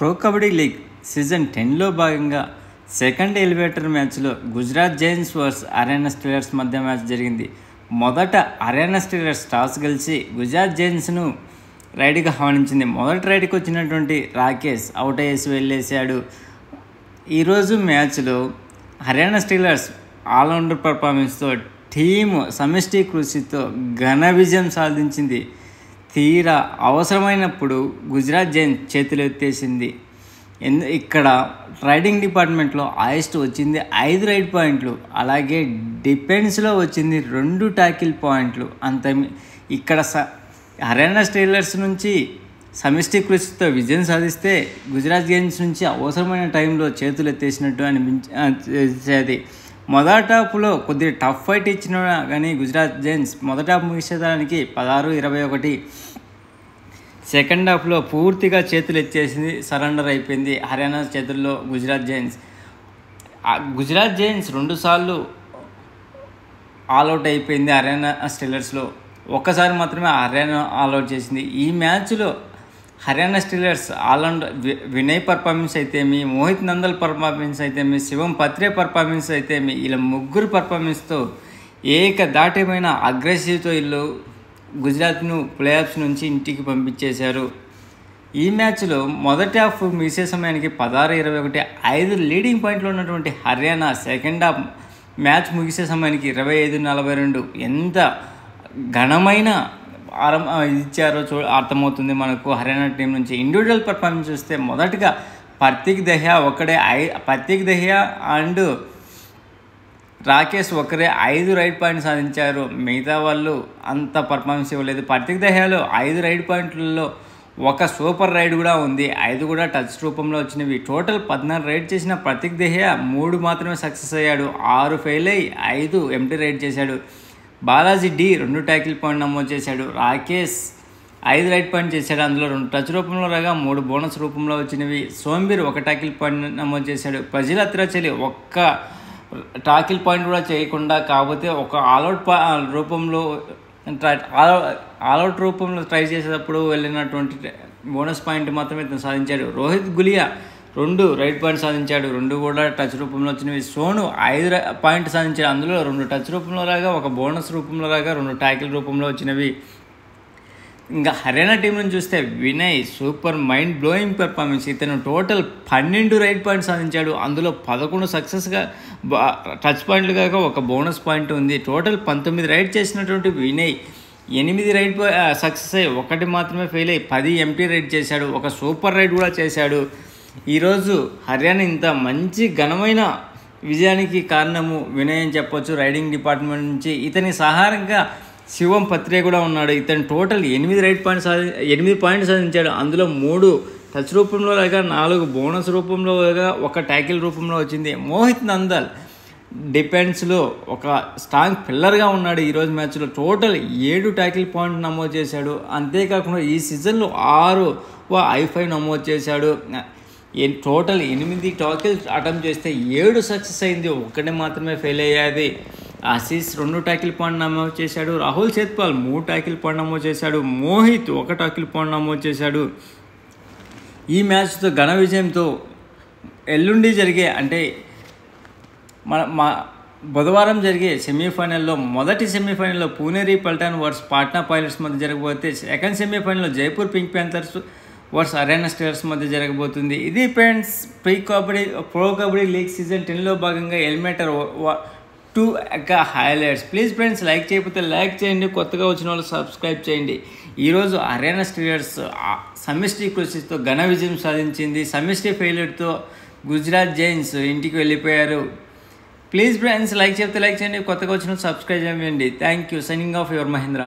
Pro kabaddi league season టెన్లో భాగంగా second eliminator మ్యాచ్లో Gujarat Giants versus Haryana Steelers మధ్య మ్యాచ్ జరిగింది. మొదట అరేనా స్టీలర్స్ టాస్ గెలిచి గుజరాత్ జైన్స్ను రైడ్కి ఆహ్వానించింది. మొదటి రైడ్కి వచ్చినటువంటి రాకేష్ అవుట్ అయ్యేసి వెళ్ళేశాడు. ఈరోజు మ్యాచ్లో హర్యానా స్టీలర్స్ ఆల్రౌండర్ పర్ఫార్మెన్స్తో టీము సమిష్టి కృషితో ఘన విజయం సాధించింది. తీరా అవసరమైనప్పుడు గుజరాత్ జైన్ చేతులు ఎత్తేసింది. ఎందు ఇక్కడ రైడింగ్ డిపార్ట్మెంట్లో హైయెస్ట్ వచ్చింది ఐదు రైడ్ పాయింట్లు అలాగే డిఫెన్స్లో వచ్చింది రెండు టాకిల్ పాయింట్లు. అంత ఇక్కడ స హర్యానా స్టేలర్స్ నుంచి సమిష్టి కృషితో విజయం సాధిస్తే గుజరాత్ గేమ్స్ నుంచి అవసరమైన టైంలో చేతులు ఎత్తేసినట్టు అనిపించేది మొదటి హాఫ్లో కొద్దిగా టఫ్ ఫైట్ ఇచ్చిన కానీ గుజరాత్ జైన్స్ మొదటి హాఫ్ ముగిసేదానికి పదహారు ఇరవై ఒకటి. సెకండ్ హాఫ్లో పూర్తిగా చేతులు ఎత్తేసింది సరెండర్ అయిపోయింది హర్యానా చేతుల్లో గుజరాత్ జైన్స్ గుజరాత్ జైన్స్ రెండుసార్లు ఆల్అవుట్ అయిపోయింది హర్యానా స్టిల్లర్స్లో. ఒక్కసారి మాత్రమే హర్యానా ఆల్అవుట్ చేసింది. ఈ మ్యాచ్లో Haryana Steelers all round Vinay performance అయితేమి మోహిత్ నందల్ పర్ఫార్మెన్స్ అయితేమి శివం పత్రే పర్ఫార్మెన్స్ అయితేమి ఇలా ముగ్గురు పర్ఫార్మెన్స్తో ఏక దాటమైన అగ్రెసివ్తో వీళ్ళు గుజరాత్ను ప్లేఆఫ్స్ నుంచి ఇంటికి పంపించేశారు. ఈ మ్యాచ్లో మొదటి హాఫ్ ముగిసే సమయానికి పదహారు ఇరవై ఒకటి ఐదు లీడింగ్ పాయింట్లు ఉన్నటువంటి హర్యానా సెకండ్ హాఫ్ మ్యాచ్ ముగిసే సమయానికి ఇరవై ఐదు నలభై రెండు. ఎంత ఘనమైన ఆరం ఇచ్చారో చూ అర్థమవుతుంది మనకు. హర్యానా టీం నుంచి ఇండివిజువల్ పర్ఫార్మెన్స్ చూస్తే మొదటగా ప్రత్యేక్ దహ్యా ఒకడే ఐ పర్తీక్ దహ్యా అండ్ రాకేష్ ఒకరే ఐదు రైడ్ పాయింట్ సాధించారు. మిగతా వాళ్ళు అంత పర్ఫార్మెన్స్ ఇవ్వలేదు. పర్తీక్ దహ్యాలో ఐదు రైడ్ పాయింట్లలో ఒక సూపర్ రైడ్ కూడా ఉంది. ఐదు కూడా టచ్ రూపంలో వచ్చినవి. టోటల్ పద్నాలుగు రైడ్ చేసిన ప్రతీక్ దహ్యా మూడు మాత్రమే సక్సెస్ అయ్యాడు. ఆరు ఫెయిల్ అయ్యి ఐదు ఎంటీ రైడ్ చేశాడు. బాలాజీ డి రెండు ట్యాకిల్ పాయింట్ నమోదు చేశాడు. రాకేష్ ఐదు రైట్ పాయింట్ చేశాడు. అందులో రెండు టచ్ రూపంలో రాగా మూడు బోనస్ రూపంలో వచ్చినవి. సోంబీర్ ఒక టాకిల్ పాయింట్ నమోదు చేశాడు. ప్రజల అత్రాచలి ఒక్క టాకిల్ పాయింట్ కూడా చేయకుండా కాకపోతే ఒక ఆల్అౌట్ పా రూపంలో ట్రై ఆల్అౌట్ రూపంలో ట్రై చేసేటప్పుడు వెళ్ళినటువంటి బోనస్ పాయింట్ మాత్రమే ఇతను సాధించాడు. రోహిత్ గులియా రెండు రైట్ పాయింట్ సాధించాడు రెండు కూడా టచ్ రూపంలో వచ్చినవి. సోను ఐదు పాయింట్ సాధించాడు అందులో రెండు టచ్ రూపంలో రాగా ఒక బోనస్ రూపంలో రాగా రెండు ట్యాకిల్ రూపంలో వచ్చినవి. ఇంకా హర్యానా టీంను చూస్తే Vinay super mind blowing performance ఇతను టోటల్ పన్నెండు రైట్ పాయింట్ సాధించాడు అందులో పదకొండు సక్సెస్గా టచ్ పాయింట్లు కాక ఒక బోనస్ పాయింట్ ఉంది. టోటల్ పంతొమ్మిది రైడ్ చేసినటువంటి వినయ్ ఎనిమిది రైడ్ సక్సెస్ అయ్యి ఒకటి మాత్రమే ఫెయిల్ అయ్యి పది ఎంటీ రైడ్ చేశాడు. ఒక సూపర్ రైడ్ కూడా చేశాడు. ఈరోజు హర్యానా ఇంత మంచి ఘనమైన విజయానికి కారణము వినయం చెప్పొచ్చు. రైడింగ్ డిపార్ట్మెంట్ నుంచి ఇతని సహారంగా శివం పత్రే కూడా ఉన్నాడు. ఇతను టోటల్ ఎనిమిది రైడ్ పాయింట్ సాధి ఎనిమిది పాయింట్ సాధించాడు. అందులో మూడు టచ్ రూపంలో లేక నాలుగు బోనస్ రూపంలో లేక ఒక ట్యాకిల్ రూపంలో వచ్చింది. మోహిత్ నందల్ డిఫెన్స్లో ఒక స్ట్రాంగ్ పిల్లర్గా ఉన్నాడు. ఈరోజు మ్యాచ్లో టోటల్ ఏడు ట్యాకిల్ పాయింట్ నమోదు చేశాడు. అంతేకాకుండా ఈ సీజన్లో ఆరు ఐ ఫైవ్ నమోదు చేశాడు. టోటల్ ఎనిమిది టాకిల్స్ అటెంప్ట్ చేస్తే ఏడు సక్సెస్ అయింది. ఒక్కటే మాత్రమే ఫెయిల్ అయ్యేది. ఆశీస్ రెండు టాకిల్ పాయింట్ నమోదు చేశాడు. రాహుల్ చేత్పాల్ మూడు టాకిల్ పాయింట్ నమోదు చేశాడు. మోహిత్ ఒక టాకిల్ పాయింట్ నమోదు చేశాడు. ఈ మ్యాచ్తో ఘన విజయంతో ఎల్లుండి జరిగే అంటే మన మా బుధవారం జరిగే సెమీఫైనల్లో మొదటి సెమీఫైనల్లో పూణేరి పల్టాన్ వర్స్ పాట్నా పైలట్స్ మధ్య జరగబోతే సెకండ్ సెమీఫైనల్లో Jaipur Pink Panthers versus Haryana Steelers మధ్య జరగబోతుంది. ఇది friends pre kabaddi pro kabaddi league season టెన్లో భాగంగా ఎలిమేటర్ టూ యొక్క హైలైట్స్ ప్లీజ్ ఫ్రెండ్స్ లైక్ చేయకపోతే లైక్ చేయండి. కొత్తగా వచ్చిన వాళ్ళు సబ్స్క్రైబ్ చేయండి. ఈరోజు అరేనా స్టేడియర్స్ సమిష్టి కృషితో ఘన విజయం సాధించింది. సమిష్టి ఫెయిల్యూర్తో గుజరాత్ జైన్స్ ఇంటికి వెళ్ళిపోయారు. ప్లీజ్ ఫ్రెండ్స్ లైక్ చెప్తే లైక్ చేయండి. కొత్తగా వచ్చిన సబ్స్క్రైబ్ చేయండి. Thank you signing off your Mahendra